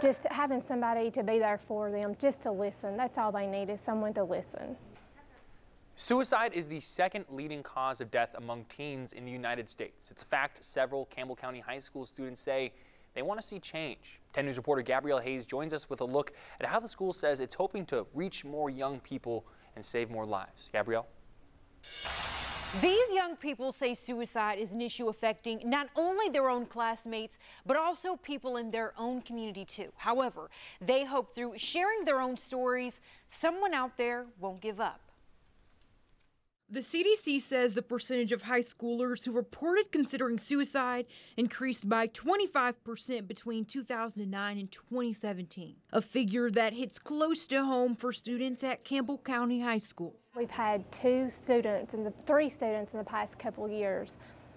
Just having somebody to be there for them, just to listen. That's all they need is someone to listen. Suicide is the second leading cause of death among teens in the United States. It's a fact several Campbell County High School students say they want to see change. 10 News reporter Gabrielle Hayes joins us with a look at how the school says it's hoping to reach more young people and save more lives. Gabrielle? These young people say suicide is an issue affecting not only their own classmates, but also people in their own community too. However, they hope through sharing their own stories, someone out there won't give up. The CDC says the percentage of high schoolers who reported considering suicide increased by 25% between 2009 and 2017, a figure that hits close to home for students at Campbell County High School. We've had two students and the three students in the past couple years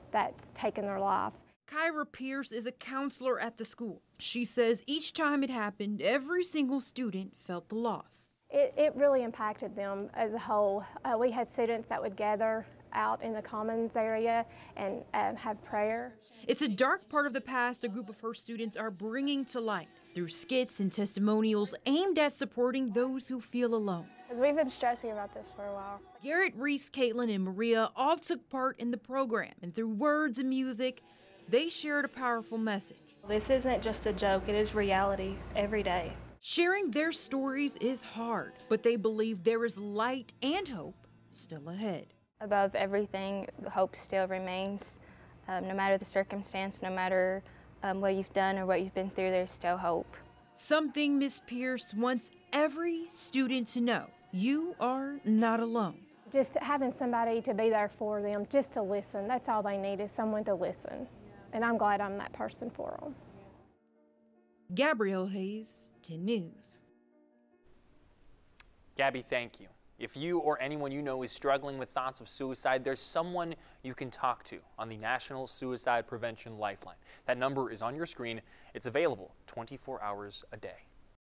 that's taken their life. Kyra Pierce is a counselor at the school. She says each time it happened, every single student felt the loss. It, it really impacted them as a whole. Uh, we had students that would gather out in the commons area and um, have prayer. It's a dark part of the past a group of her students are bringing to light through skits and testimonials aimed at supporting those who feel alone. Because we've been stressing about this for a while. Garrett, Reese, Caitlin, and Maria all took part in the program, and through words and music, they shared a powerful message. This isn't just a joke, it is reality every day. Sharing their stories is hard, but they believe there is light and hope still ahead. Above everything, hope still remains. Um, no matter the circumstance, no matter um, what you've done or what you've been through, there's still hope. Something Miss Pierce wants every student to know. You are not alone. Just having somebody to be there for them, just to listen. That's all they need is someone to listen. And I'm glad I'm that person for them. Gabrielle Hayes, 10 News. Gabby, thank you. If you or anyone you know is struggling with thoughts of suicide, there's someone you can talk to on the National Suicide Prevention Lifeline. That number is on your screen. It's available 24 hours a day.